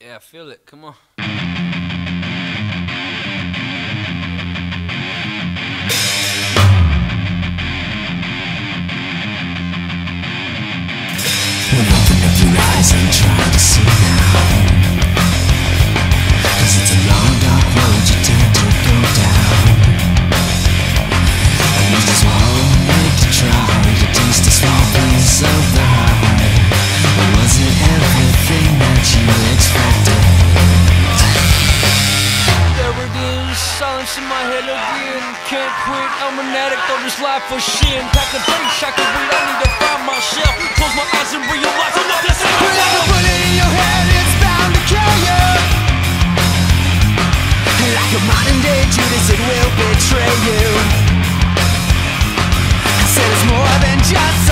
Yeah, feel it. Come on. balance in my head again. Can't quit, I'm an addict on this life for shit. Pack the bass, I can I need to find myself Close my eyes and realize I'm not same. Put a bullet in your head, it's bound to kill you Like a modern day Judas, it will betray you. I said it's more than just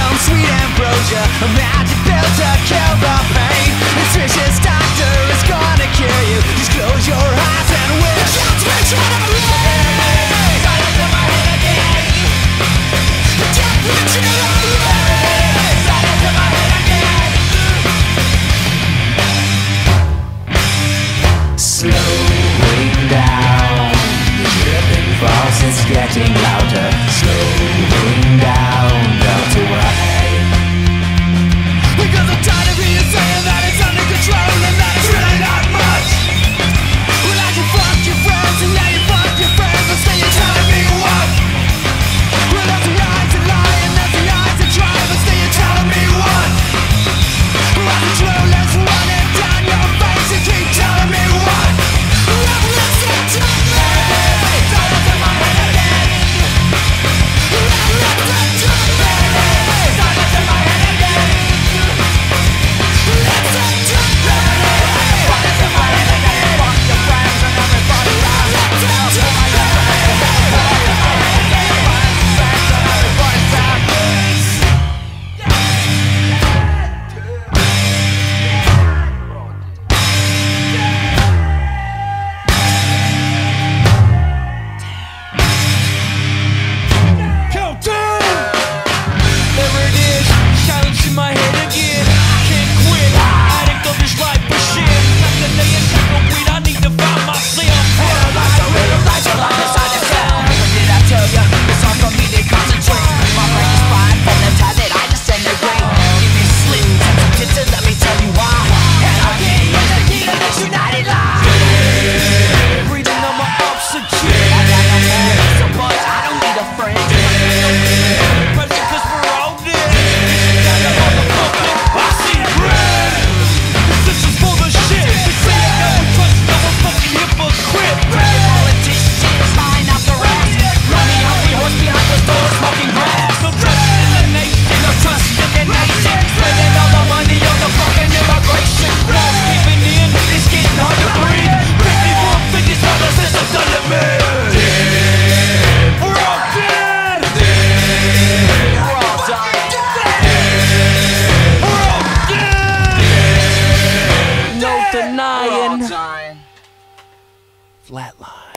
Flatline.